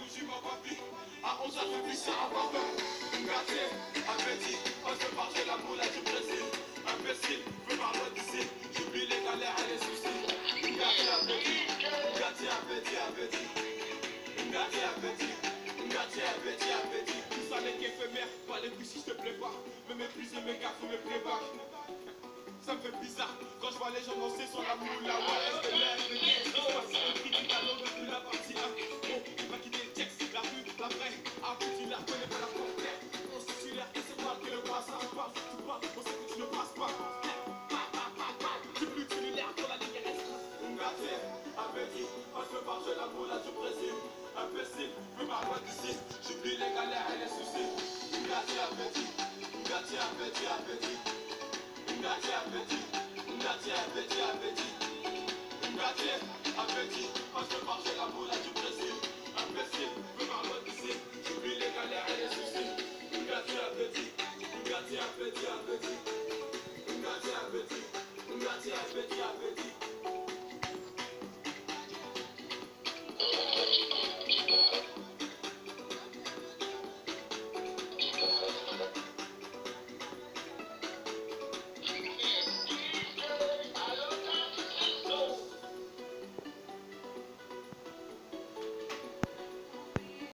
cousu ma papi. À 11 ans, je un petit, on se partait la moula du Brésil. Imbécile, peu par loin d'ici. J'oublie les galères et les soucis. Un petit, une un un petit. Un un. Tout ça n'est qu'éphémère, pas les coups s'il te plaît pas. Me mépriser, mes gars, faut me préparer. Ça me fait bizarre quand je vois les gens danser sur la moula. Ouais, J'oublie les galères et les soucis. Ngati, appétit, Ngati, appétit, appétit. Ngati, appétit, Ngati, appétit, appétit. Ngati, appétit, parce que par je la moula du Brésil. Imbécile, veux pas loin d'ici. J'oublie les galères et les soucis. Ngati, appétit, Ngati, appétit, appétit. Ngati, appétit, Ngati, appétit, appétit.